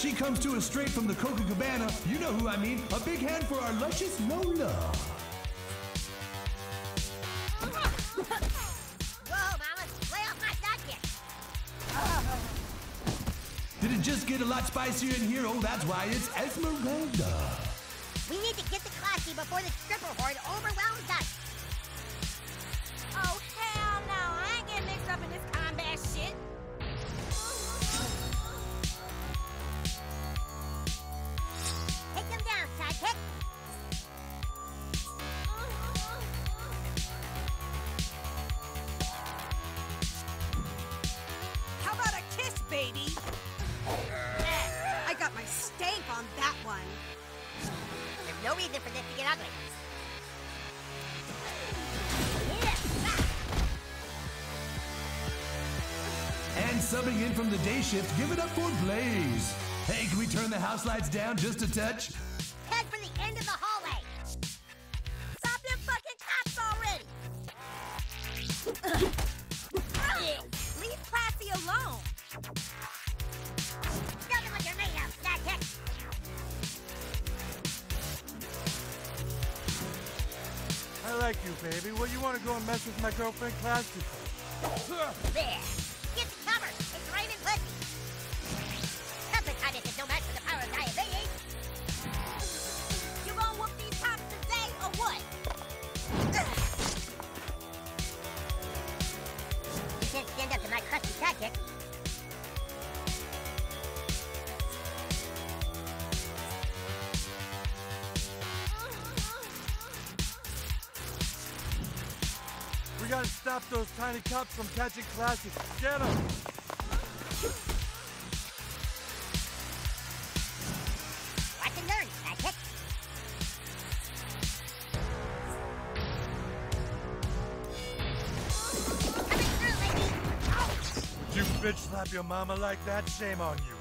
She comes to us straight from the Copacabana. You know who I mean. A big hand for our luscious Lola. Whoa, Mama, lay off my sidekick. Did it just get a lot spicier in here? Oh, that's why it's Esmeralda. We need to get the Classi before the stripper horde overwhelms us. Oh, reason for this to get ugly. And subbing in from the day shift, give it up for Blaze. Hey, can we turn the house lights down just a touch? Classi? There. Get the cover. It's raining pussy. Hepatitis is no match for the power of diabetes. You gonna whoop these cops today or what? You can't stand up to my crusty sidekick. Gotta stop those tiny cops from catching Classi. Get them! Watch and learn, sidekick. Coming through, lady. Oh, You bitch slap your mama like that? Shame on you.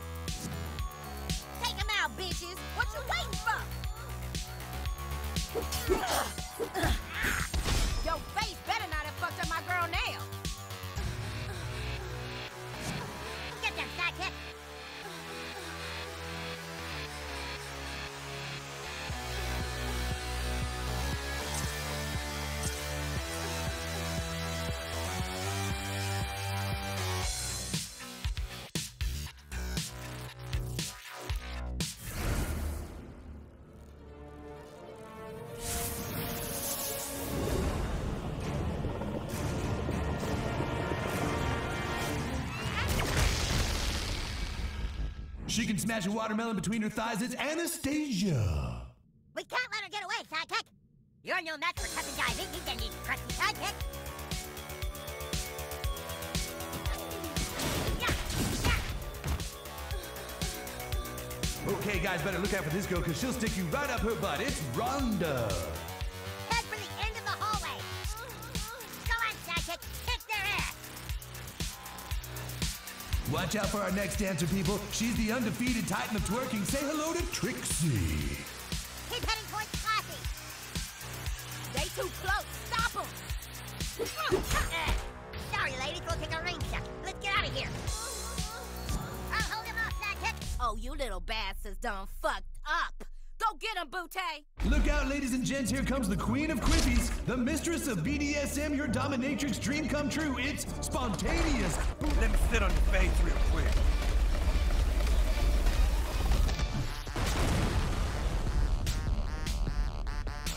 She can smash a watermelon between her thighs. It's Anastasia. We can't let her get away, sidekick. You're no match for Captain Diabetes and his crusty sidekick. Okay, guys, better look out for this girl because she'll stick you right up her butt. It's Rhonda. Watch out for our next dancer, people. She's the undefeated titan of twerking. Say hello to Trixie. Keep heading towards Classi. They too close. Stop. Uh, sorry, ladies. We'll take a rain check. Let's get out of here. I'll hold him off, sidekick. Oh, you little bastards done fucked up. Go get him, Butte. Look out, ladies and gents. Here comes the queen of quippies, the mistress of BDSM, your dominatrix dream come true. It's spontaneous. Let me sit on your face real quick.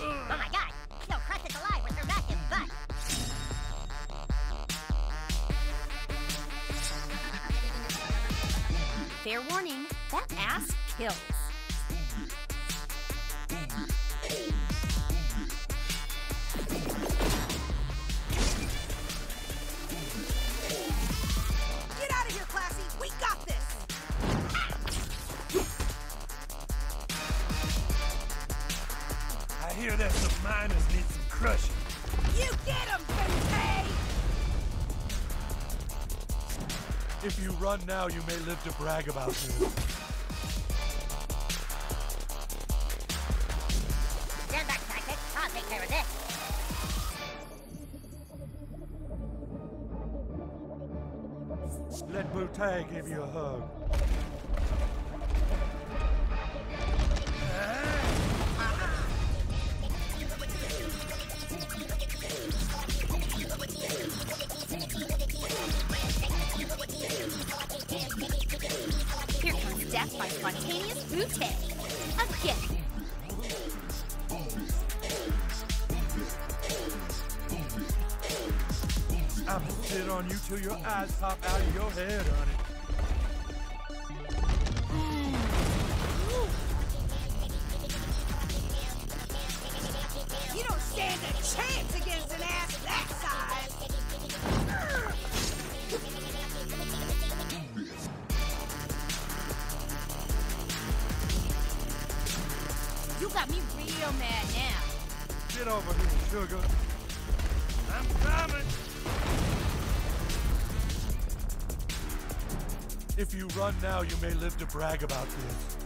Oh my god. Alive with her massive butt. Fair warning, that ass kills. Run now, you may live to brag about it. Stand back, sidekick. I'll take care of this. Let Boutte give you a hug. Bootay. Again. I'ma sit on you till your eyes pop out of your head, honey. If you run now, you may live to brag about this.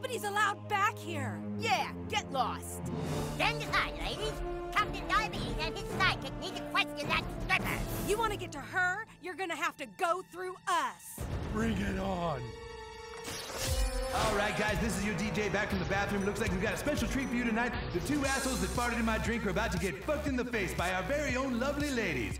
Nobody's allowed back here. Yeah, get lost. Stand aside, ladies. Captain Diabetes and his sidekick need to question that stripper. You want to get to her? You're gonna have to go through us. Bring it on. All right, guys, this is your DJ back from the bathroom. Looks like we've got a special treat for you tonight. The two assholes that farted in my drink are about to get fucked in the face by our very own lovely ladies.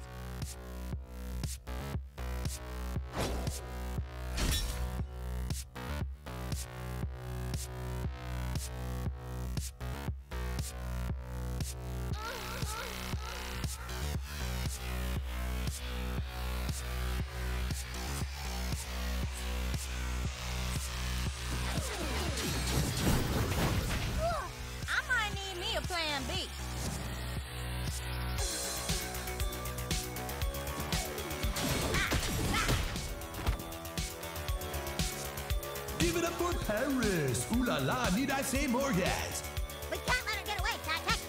Up for Paris. Ooh la la, need I say more, guys? We can't let her get away, sidekick.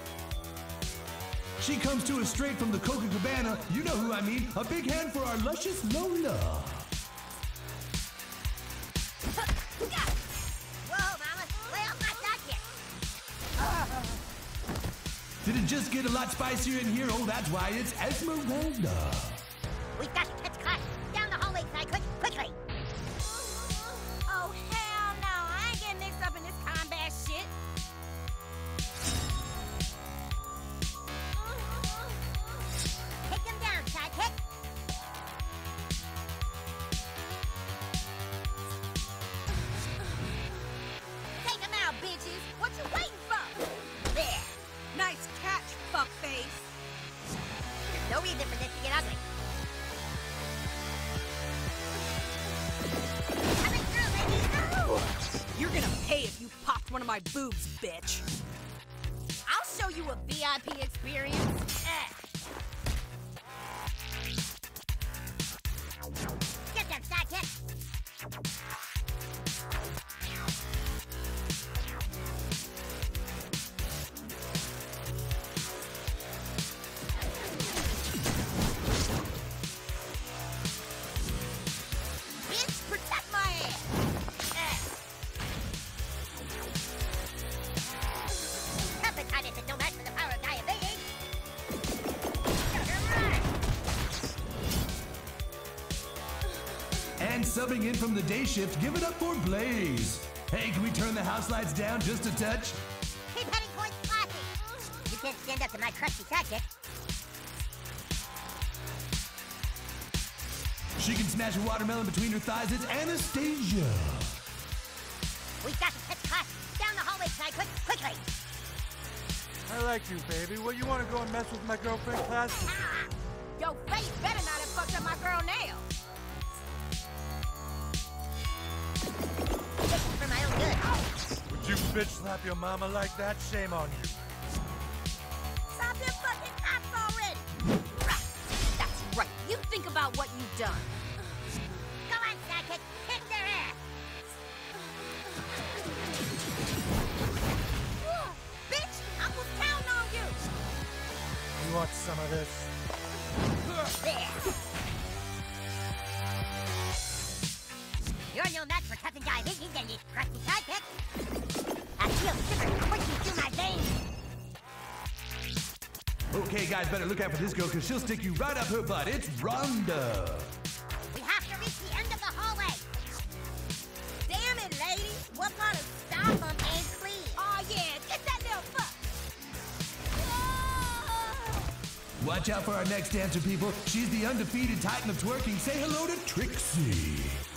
She comes to us straight from the Copacabana. You know who I mean. A big hand for our luscious Lola. Whoa, mama. Lay off my sidekick. Did it just get a lot spicier in here? Oh, that's why it's Esmeralda. We've got subbing in from the day shift, give it up for Blaze. Hey, can we turn the house lights down just a touch? Keep heading towards Classi. You can't stand up to my crusty sidekick. She can smash a watermelon between her thighs. It's Anastasia. We've got to catch Classi. Down the hallway, sidekick. Quickly. I like you, baby. What, you want to go and mess with my girlfriend, Classi? Ah, Yo, face better bitch slap your mama like that, shame on you. Stop them fucking cops already! That's right. You think about what you've done. Go on, sidekick, kick their ass! Bitch, I was counting on you. You want some of this? There. You're no match for Captain Diabetes and his crusty Okay, guys, better look out for this girl, because she'll stick you right up her butt. It's Rhonda. We have to reach the end of the hallway. Damn it, lady. What part of Stop them and clean. Oh, yeah, get that little fuck. Watch out for our next dancer, people. She's the undefeated titan of twerking. Say hello to Trixie.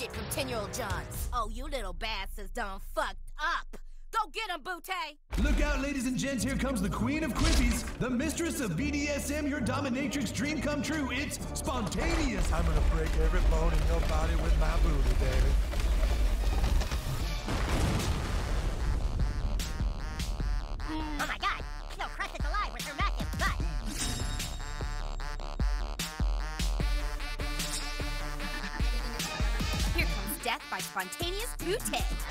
Shit from 10-year-old Johns. Oh, you little bastards done fucked up. Go get him, Butte! Look out, ladies and gents. Here comes the queen of quippies, the mistress of BDSM, your dominatrix dream come true. It's spontaneous. I'm gonna break every bone in your body with my booty, baby. Spontaneous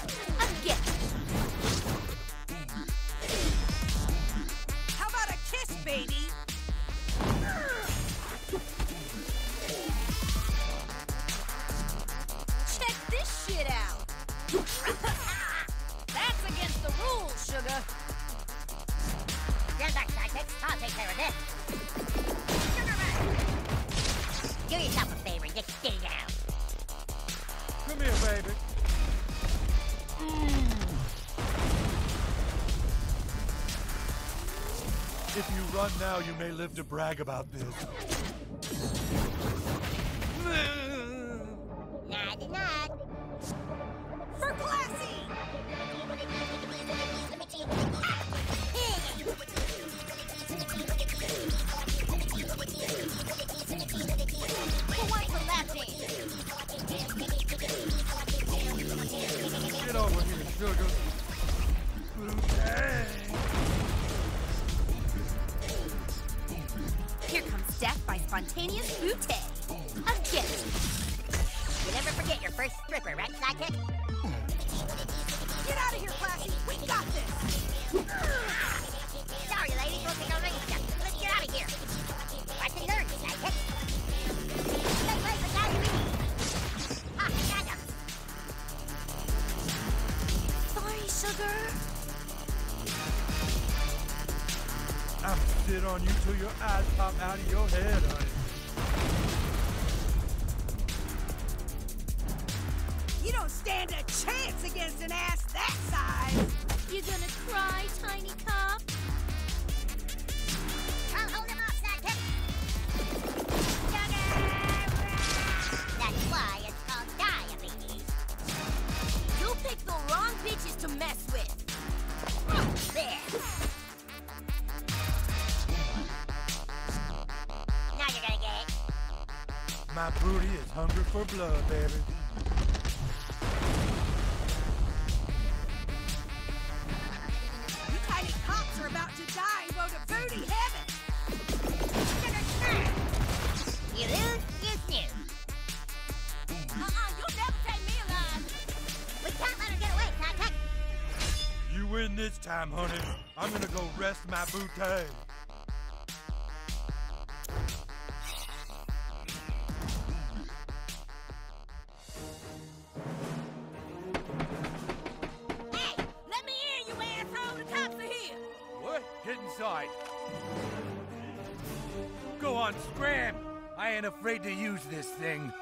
run now, you may live to brag about this. Spontaneous Butte. Again. You never forget your first stripper, right, sidekick? Get out of here, Classi. We got this. Sorry, ladies, we'll take our ring step. Let's get out of here. Watch and learn, sidekick. Diabetes. Ah, I got him. Sorry, sugar. I'm sit on you till your eyes pop out of your head, hungry for blood, baby. You tiny cops are about to die and go to booty heaven. You lose, you snooze. Uh-uh, you'll never take me alive. We can't let her get away, sidekick. You win this time, honey. I'm gonna go rest my booty. Inside. Go on, scram. I ain't afraid to use this thing.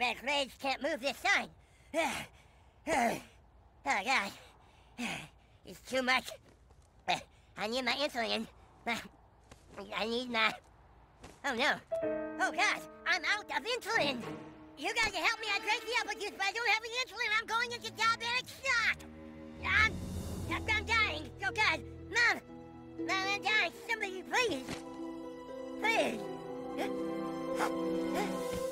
Diabetic rage can't move this sign. Oh, God. It's too much. I need my insulin. I need my... Oh, no. Oh, God. I'm out of insulin. You guys help me. I drank the apple juice, but I don't have any insulin. I'm going into diabetic shock. I'm... I'm dying. Oh, God. Mom. Mom, I'm dying. Somebody, please. Please.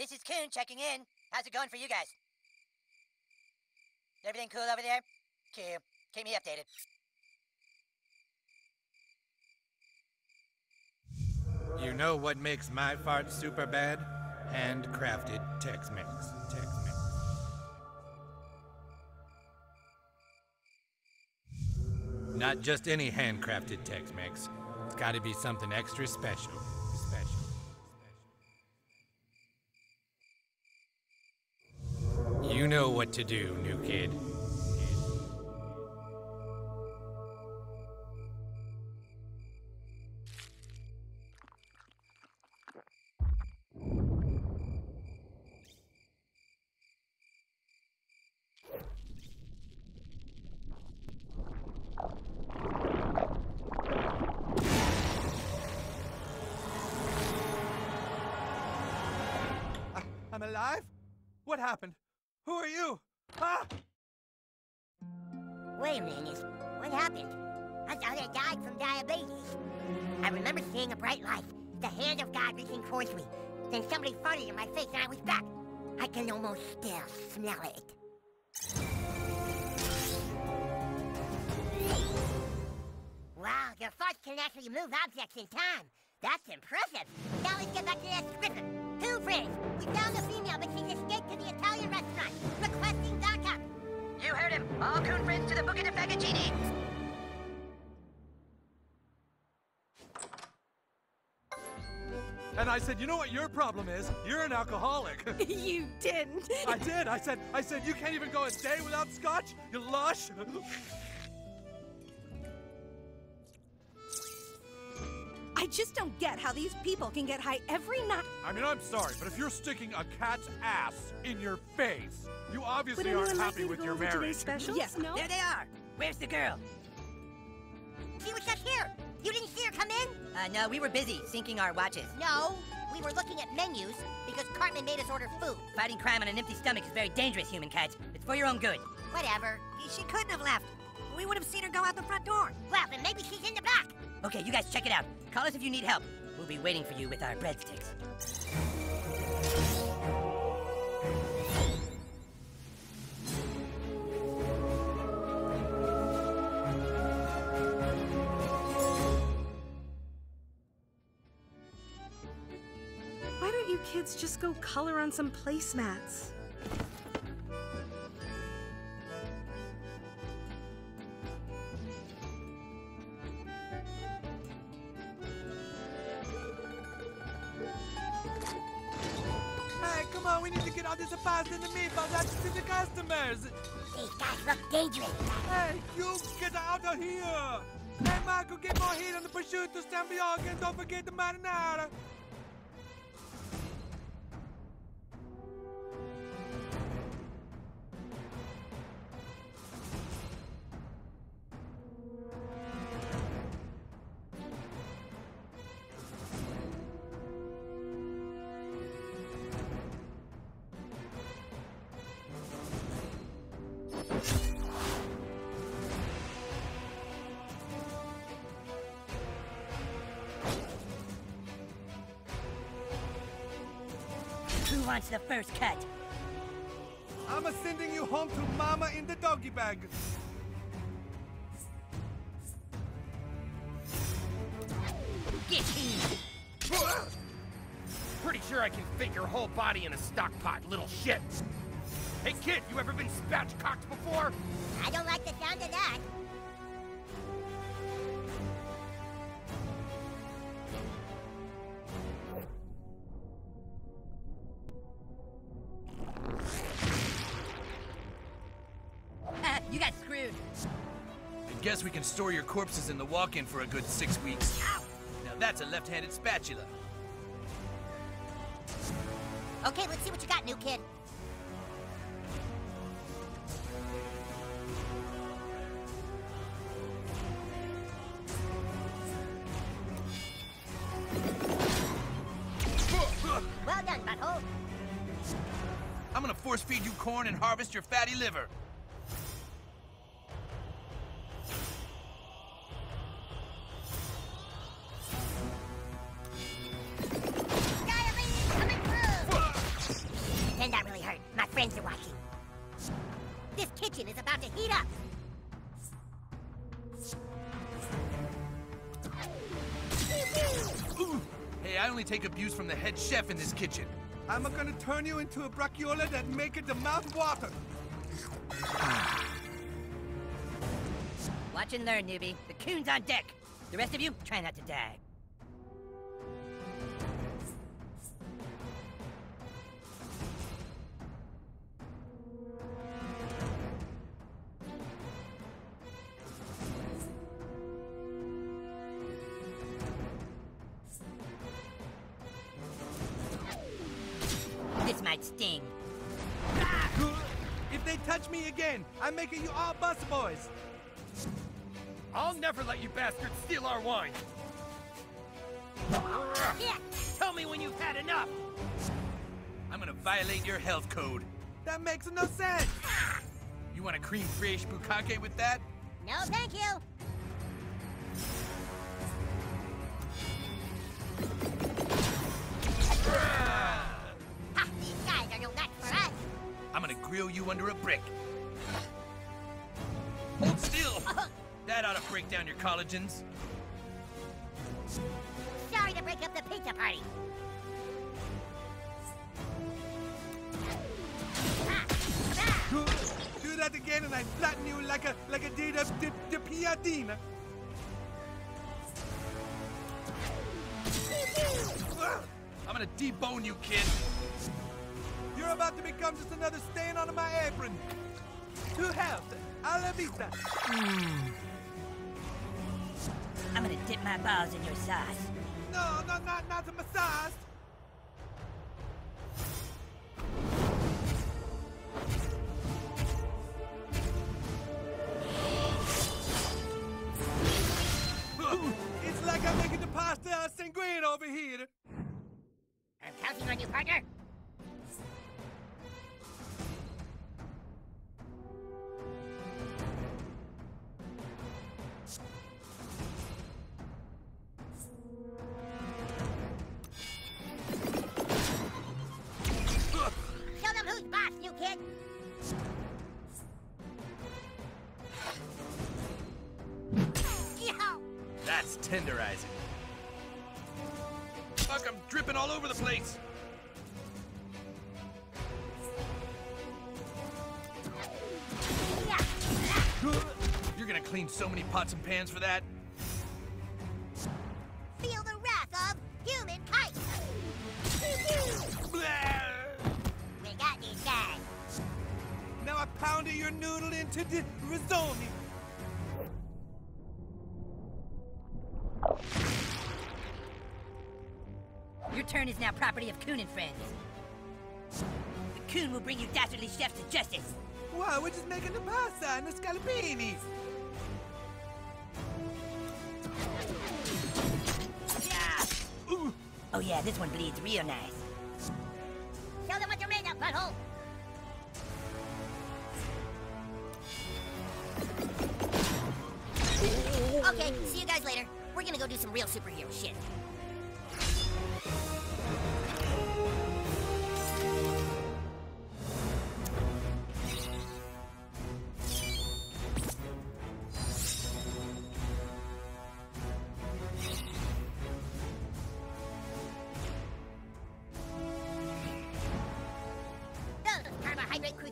This is Coon checking in. How's it going for you guys? Everything cool over there? Cool. Keep me updated. You know what makes my fart super bad? Handcrafted Tex-Mex. Tex-Mex. Not just any handcrafted Tex-Mex. It's got to be something extra. Special. To do, new kid. I died from diabetes. I remember seeing a bright light, the hand of God reaching towards me. Then somebody farted in my face and I was back. I can almost still smell it. Wow, your farts can actually move objects in time. That's impressive. Now let's get back to that scripper. Two friends. We found the female, but she's escaped to the Italian restaurant, requesting backup. You heard him. All coon friends to the Buca de Fagaggini. And I said, you know what your problem is? You're an alcoholic. you didn't. I did. I said, I said, you can't even go a day without scotch. You lush. I just don't get how these people can get high every night. I mean, I'm sorry, but if you're sticking a cat's ass in your face, you obviously anyone aren't like happy me to with go your over marriage. today's specials? Yes, no? There they are. Where's the girl? She was just here. You didn't see her come in? Uh, no, we were busy syncing our watches. No. We were looking at menus because Cartman made us order food. Fighting crime on an empty stomach is very dangerous, human cats. It's for your own good. Whatever. She couldn't have left. We would have seen her go out the front door. Well, then maybe she's in the back. Okay, you guys check it out. Call us if you need help. We'll be waiting for you with our breadsticks. Kids just go color on some placemats? Hey, come on, we need to get all this pasta and the meatballs out to the customers. These guys look dangerous. Hey, you get out of here. Hey, Michael, get more heat on the prosciutto Stambiaga and don't forget the marinara. Who wants the first cut? I'm a sending you home to mama in the doggy bag. Get him! Pretty sure I can fit your whole body in a stock pot, little shit. Hey, kid, you ever been spatchcocked before? I don't like the sound of that. Store your corpses in the walk-in for a good six weeks. Now that's a left-handed spatula. Okay, let's see what you got, new kid. Well done, butthole. I'm gonna force feed you corn and harvest your fatty liver. In this kitchen. I'm gonna turn you into a braciola that make it the mouth water. Watch and learn, newbie. The coon's on deck. The rest of you, try not to die. Making you all bus boys. I'll never let you bastards steal our wine. Yeah. Tell me when you've had enough. I'm gonna violate your health code. That makes no sense. You want a cream fraiche bukkake with that? No, thank you. Ha! These guys are no match for us. I'm gonna grill you under a brick. That ought to break down your collagens. Sorry to break up the pizza party. Do that again and I flatten you like a like a data de, de piadina. I'm gonna debone you, kid. You're about to become just another stain on my apron. To health. A la vista. Hmm. I'm gonna dip my balls in your sauce. No, no, not not a massage. It's like I'm making the pasta sanguine over here. All over the place. You're gonna clean so many pots and pans for that? Feel the wrath of human kite. We got these guys. Now I pounded your noodle into the risotto. Turn is now property of Coon and Friends. The Coon will bring you dastardly chefs to justice. Wow, we're just making the pasta and the scallopinis. Yeah. Ooh, Oh yeah, this one bleeds real nice. Show them what you're made of, butthole. Okay, see you guys later. We're gonna go do some real superhero shit.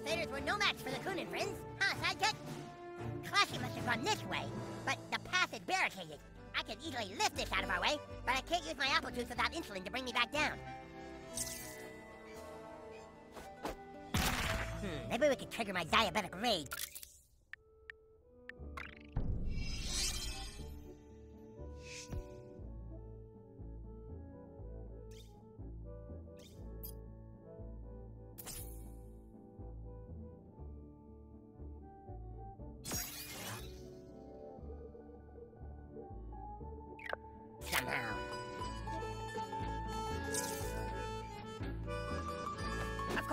Crusaders were no match for the Coon and friends. Huh, sidekick? Classi must have gone this way, but the path is barricaded. I could easily lift this out of our way, but I can't use my apple juice without insulin to bring me back down. Hmm, maybe we could trigger my diabetic rage.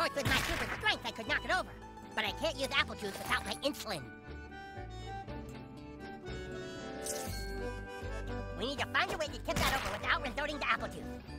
Course, with my super strength, I could knock it over. But I can't use apple juice without my insulin. We need to find a way to tip that over without resorting to apple juice.